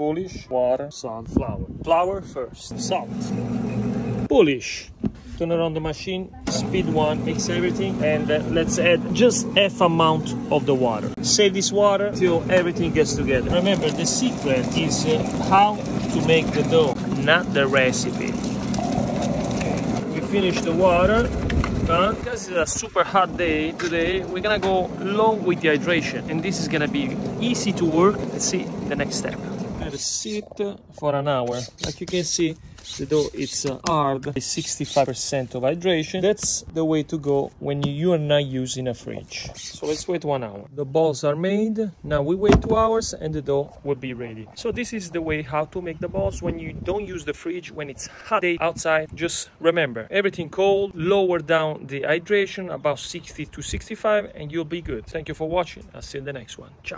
Poolish, water, salt, flour. Flour first, salt. Poolish. Turn around the machine, speed one, mix everything, and uh, let's add just half amount of the water. Save this water till everything gets together. Remember, the secret is uh, how to make the dough, not the recipe. We finish the water. Because it's a super hot day today, we're gonna go low with the hydration, and this is gonna be easy to work. Let's see the next step. Let it sit for an hour. Like you can see, the dough it's uh, hard, it's 65% of hydration. That's the way to go when you, you are not using a fridge. So let's wait one hour. The balls are made. Now we wait two hours and the dough will be ready. So this is the way how to make the balls when you don't use the fridge, when it's hot day outside. Just remember, everything cold, lower down the hydration about 60 to 65 and you'll be good. Thank you for watching. I'll see you in the next one. Ciao.